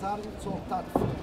pesar soltar tá de frente.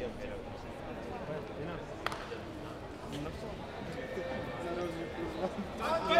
Thank you.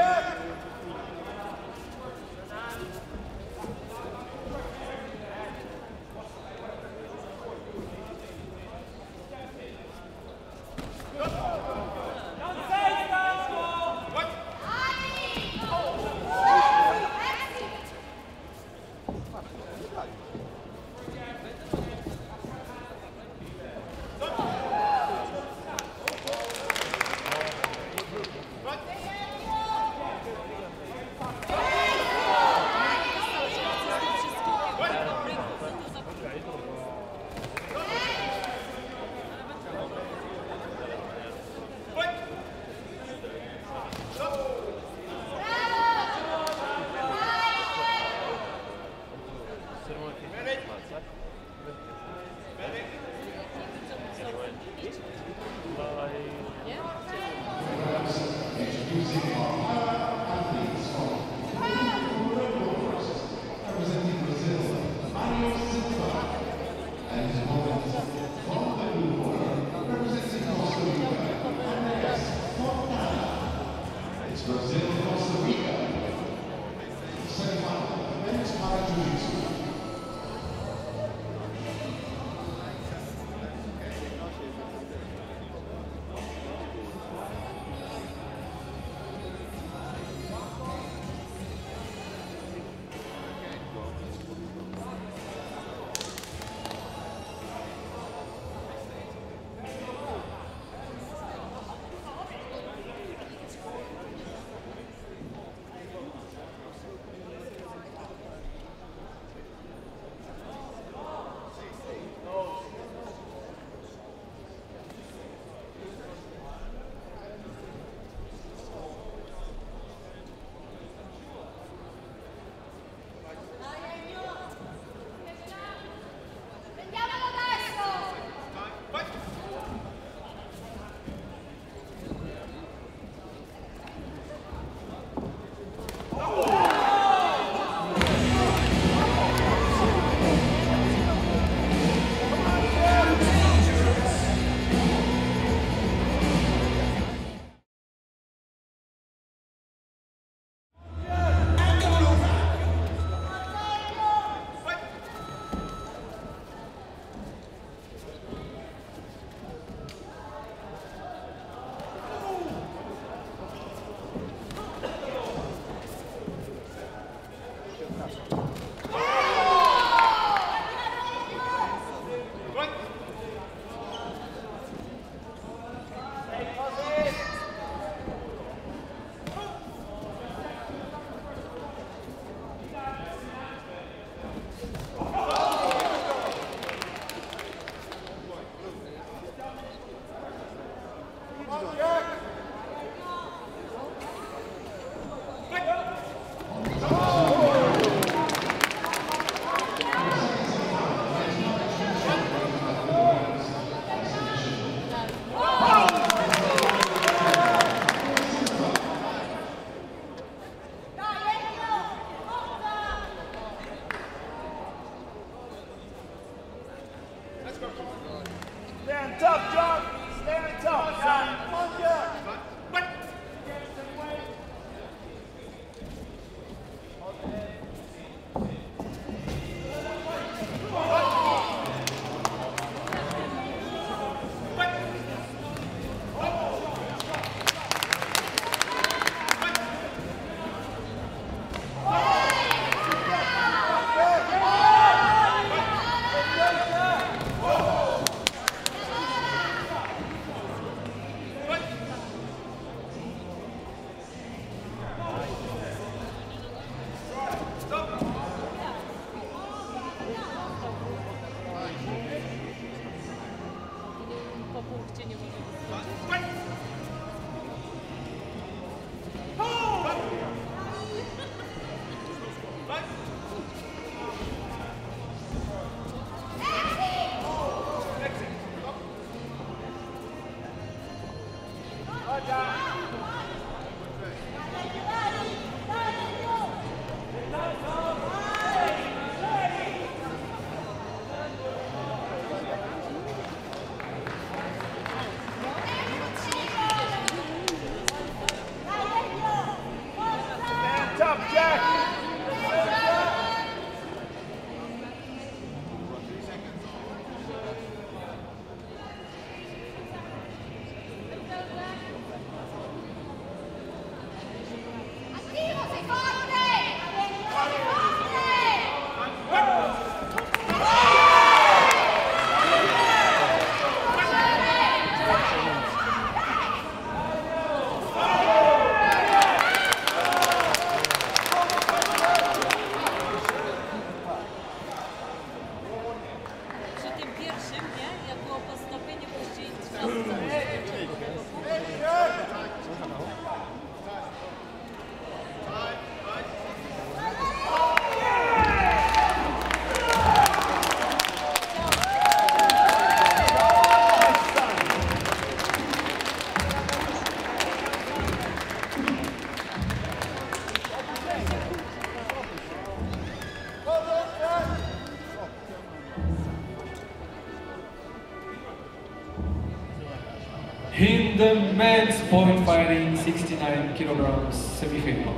Fighting 69 kilograms semi-final.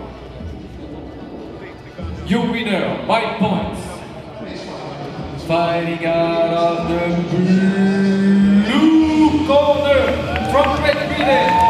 Your winner by points, fighting out of the blue corner from Britain,